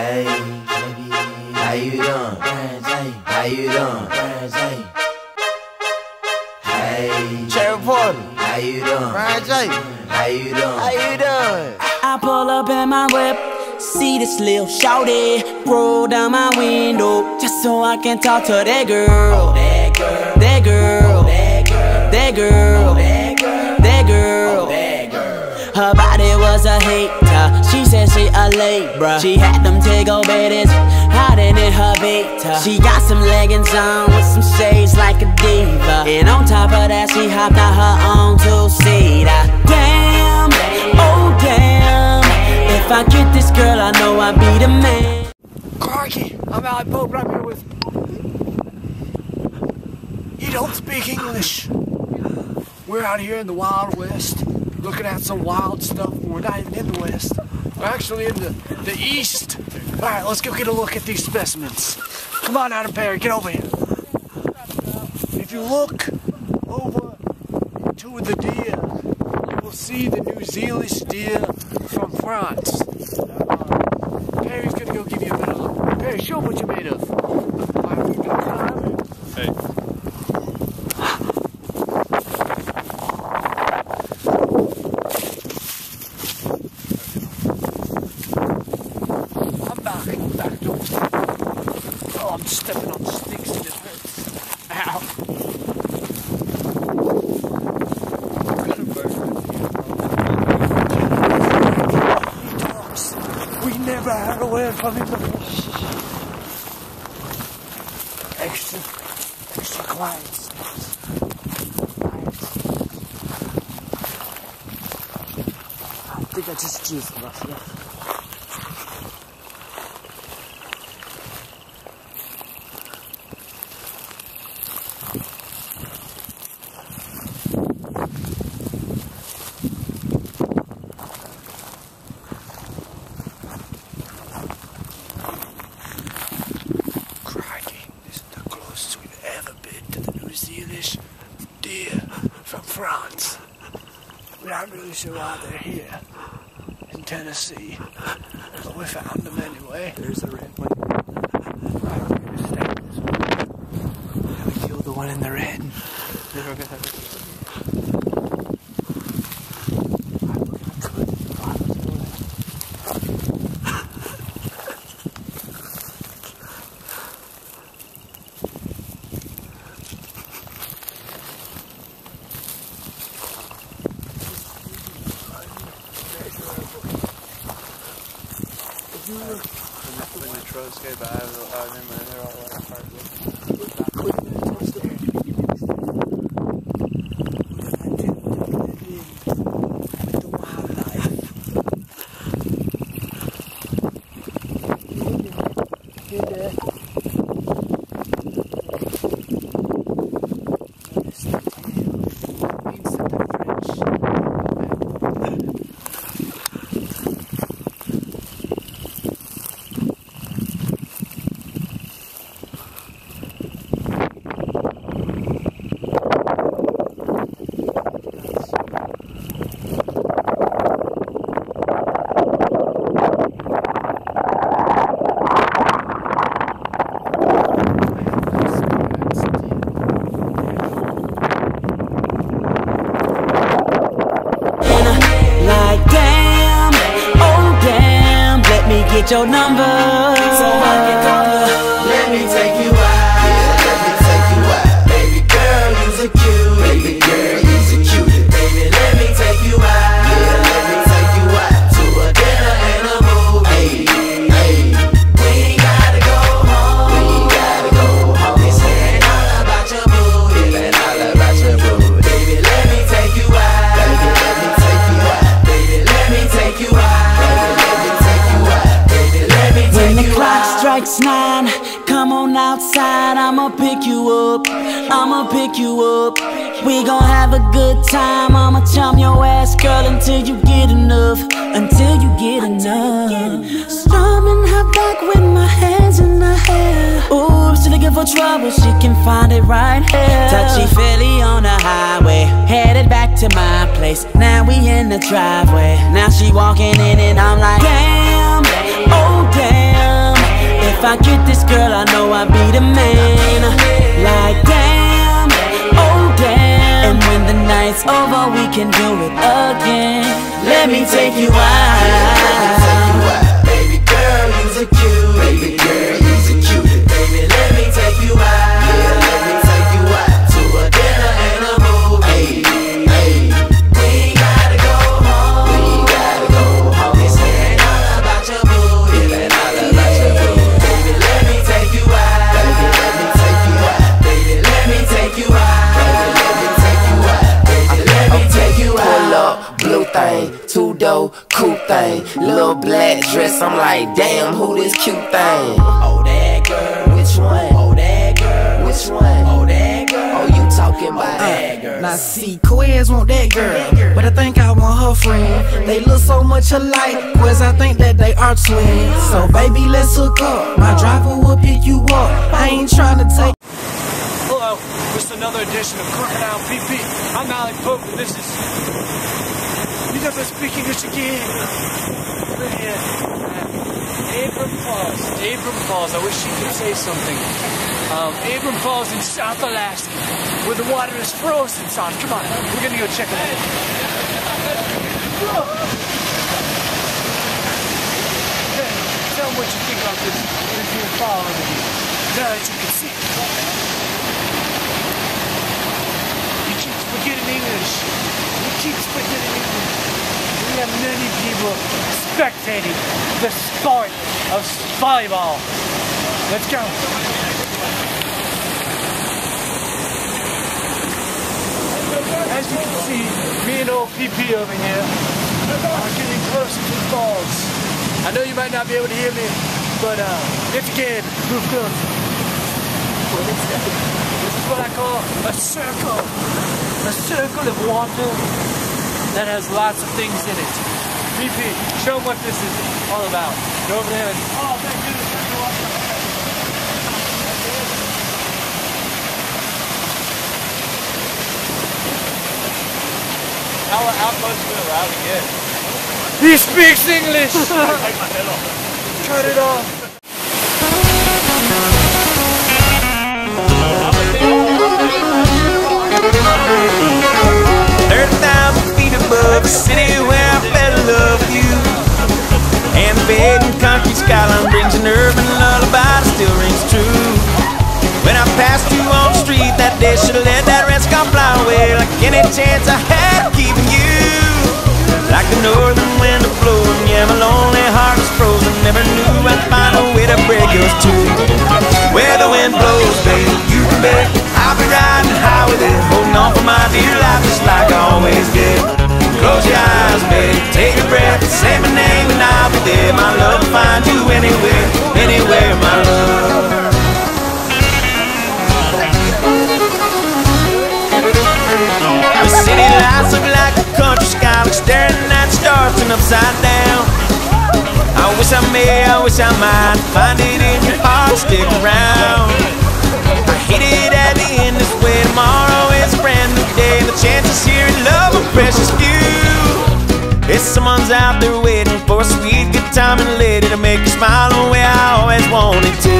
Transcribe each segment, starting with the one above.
Hey, baby, how you doing? How you doing? Hey, Cherry Porter, how you doing? Ryan J. How you doing? How you doing? I pull up in my whip, see this little shouty roll down my window just so I can talk to that girl. Oh, that girl, that girl, oh, that girl, that girl, oh, that girl. Her body was a hater. She said she a labor. She had them Tego bitches hiding in her beta. She got some leggings on with some shades like a diva. And on top of that, she hopped out her own two-seater. Damn, oh damn. If I get this girl, I know I'll be the man. Crikey, I'm Alec Pope, I'm here with. You don't speak English. We're out here in the Wild West, looking at some wild stuff. We're not even in the West. We're actually in the, the East. Alright, let's go get a look at these specimens. Come on, Adam Perry, get over here. If you look over to the deer, you will see the New Zealand deer from France. Perry's gonna go give you a better look. Perry, show 'em what you're made of. Hey. I'm back. I'm back. Don't. Oh, I'm stepping on sticks and it hurts. Ow. Dogs. From him. Extra, extra quiet. I think I just jizzed myself. Crikey, this is the closest we've ever been to the New Zealand deer from France. Really sure why they're here in Tennessee, but we found them anyway. There's a red one. Right, we're gonna stay this one. We killed the one in the red. When the trucks go by, I remember they're all like hard Like damn, oh damn, let me get your number. Until you get enough. Until you get enough. Strumming her back with my hands in her hair. Ooh, she looking for trouble, she can find it right here. Touchy feely on the highway, headed back to my place. Now we in the driveway. Now she walking in and I'm like, damn, oh damn. If I get this girl, I know I'll be the man. Like night's over, we can do it again. Let me take you out. They look so much alike, Quez I think that they are twins. So baby, let's hook up. My driver will pick you up. I ain't trying to take. Hello, this is another edition of Crocodile PP. I'm Alec Pope, and this is. You never speak English again. Abram Falls. Abram Falls. I wish you could say something. Um, Abram Falls in South Alaska, where the water is frozen. Son, come on, we're gonna go check it out. Tell me what you think about this, here fall over here. Now that you can see. You keep forgetting English. You keep forgetting English. We have many people spectating the sport of volleyball. Let's go. As you can see, me and old PP over here are getting closer to the falls. I know you might not be able to hear me, but uh, if you can, move closer. This is what I call a circle. A circle of water that has lots of things in it. PP, show them what this is all about. Go over there and. Oh, thank goodness. there's no water. How, how close are we allowed to get? He speaks English! Cut it off. Thirty thousand feet above the city where I fell in love with you. And the fading country skyline brings an urban lullaby that still rings true. When I passed you on the street that day, should've let that red sky fly away like any chance I had the northern wind a blowing, yeah, my lonely heart was frozen. Never knew I'd find a way to break yours too. Upside down. I wish I may, I wish I might find it in your heart, stick around. I hate it at the end this way. Tomorrow is a brand new day, and the chances here in love are precious few. If someone's out there waiting for a sweet good time and lady to make you smile the way I always wanted to.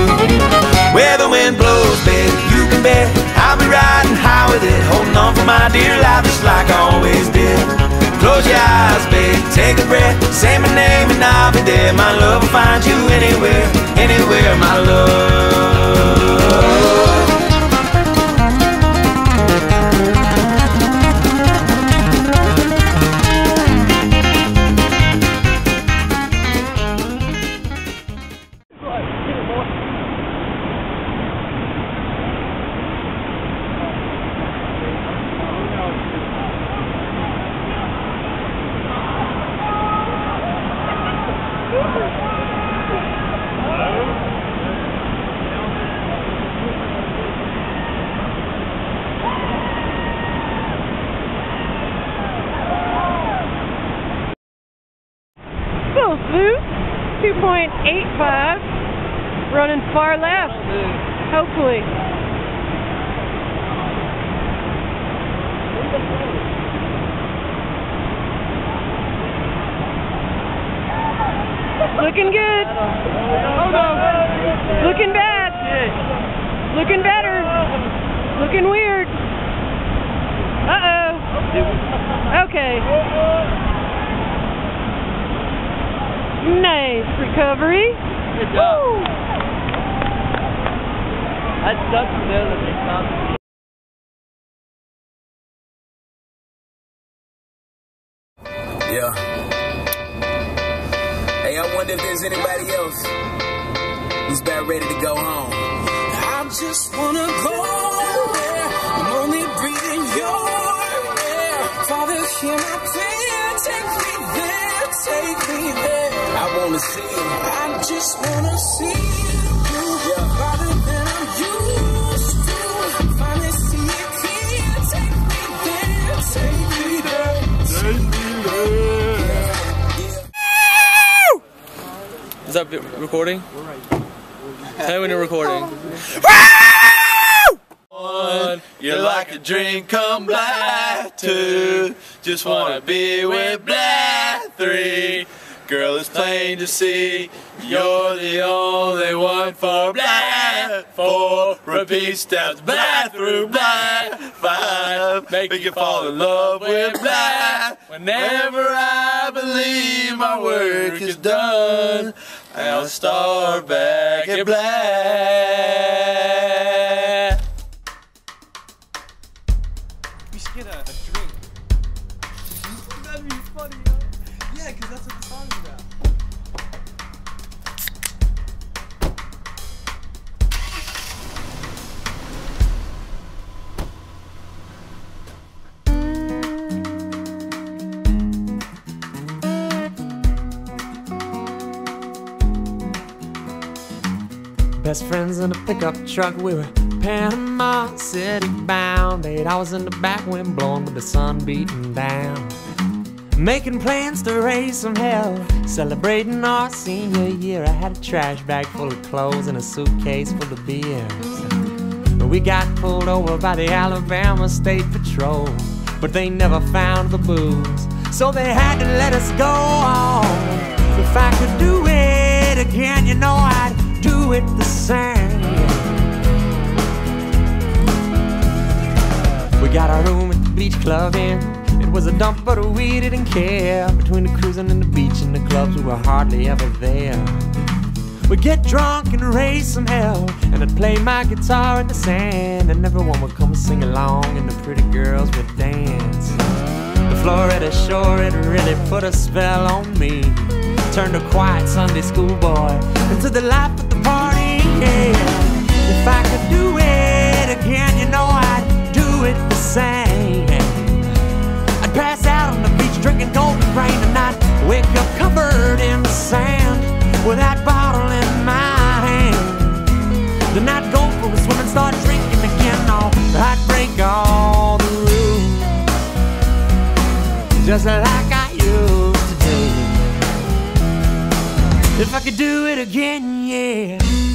Where the wind blows, baby, you can bet I'll be riding high with it, holding on for my dear life just like I always did. Take a breath, say my name and I'll be there. My love will find you anywhere, anywhere, my love. Running far left. Hopefully. Looking good. Oh no. Looking bad. Looking better. Looking weird. Uh-oh. Okay. Nice recovery. Good job. That sucks to know that they stopped. Yeah. Hey, I wonder if there's anybody else who's about ready to go home. I just wanna go wanna see him. I just wanna see you rather than I'm used to. Finally see it clear. Take me there, take me there, take me there. Is that recording? Tell when you're recording. One, you're like a drink come black. Two, just wanna be with black. Three, girl, it's plain to see you're the only one for black. Four, repeat steps black through black. Five, make you fall in love with black. Whenever I believe my work is done, I'll start back at black. Best friends in a pickup truck, we were Panama City bound. Eight hours in the back, wind blowing with the sun beating down. Making plans to raise some hell, celebrating our senior year. I had a trash bag full of clothes and a suitcase full of beers. We got pulled over by the Alabama State Patrol, but they never found the booze, so they had to let us go on. If I could do it again, you know I'd it the same. We got our room at the beach club in. It was a dump, but we didn't care. Between the cruising and the beach and the clubs, we were hardly ever there. We'd get drunk and raise some hell, and I'd play my guitar in the sand, and everyone would come and sing along, and the pretty girls would dance. The Florida shore, it really put a spell on me. Turned a quiet Sunday school boy into the life Yeah. If I could do it again, you know I'd do it the same. I'd pass out on the beach drinking golden rain, and I'd wake up covered in sand with that bottle in my hand. Then I'd go for a swim and start drinking again. Oh, I'd break all the rules just like I used to do. If I could do it again, yeah.